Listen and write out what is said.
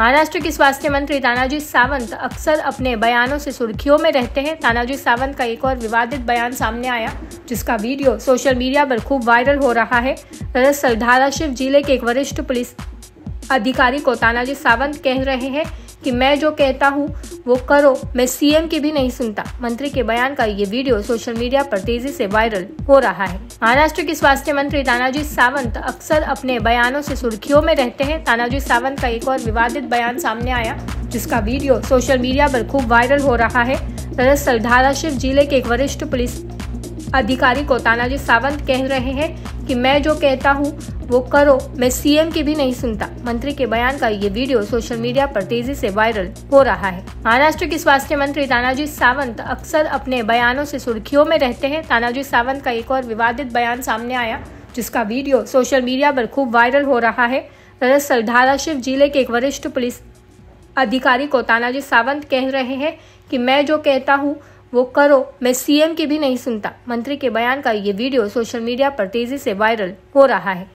महाराष्ट्र के स्वास्थ्य मंत्री तानाजी सावंत अक्सर अपने बयानों से सुर्खियों में रहते हैं। तानाजी सावंत का एक और विवादित बयान सामने आया, जिसका वीडियो सोशल मीडिया पर खूब वायरल हो रहा है। दरअसल धाराशिव ज़िले के एक वरिष्ठ पुलिस अधिकारी को तानाजी सावंत कह रहे हैं कि मैं जो कहता हूँ वो करो। मैं सीएम की भी नहीं सुनता। मंत्री के बयान का ये वीडियो सोशल मीडिया पर तेज़ी से वायरल हो रहा है। महाराष्ट्र के स्वास्थ्य मंत्री तानाजी सावंत अक्सर अपने बयानों से सुर्खियों में रहते हैं। तानाजी सावंत का एक और विवादित बयान सामने आया, जिसका वीडियो सोशल मीडिया पर खूब वायरल हो रहा है। दरअसल धाराशिव ज़िले के एक वरिष्ठ पुलिस अधिकारी को तानाजी सावंत कह रहे हैं कि मैं जो कहता हूँ वो करो। मैं सीएम की भी नहीं सुनता। मंत्री के बयान का ये वीडियो सोशल मीडिया पर तेज़ी से वायरल हो रहा है। महाराष्ट्र के स्वास्थ्य मंत्री तानाजी सावंत अक्सर अपने बयानों से सुर्खियों में रहते हैं। तानाजी सावंत का एक और विवादित बयान सामने आया, जिसका वीडियो सोशल मीडिया पर खूब वायरल हो रहा है। दरअसल धाराशिव ज़िले के एक वरिष्ठ पुलिस अधिकारी को तानाजी सावंत कह रहे हैं कि मैं जो कहता हूँ, वो करो। मैं सीएम की भी नहीं सुनता। मंत्री के बयान का ये वीडियो सोशल मीडिया पर तेज़ी से वायरल हो रहा है।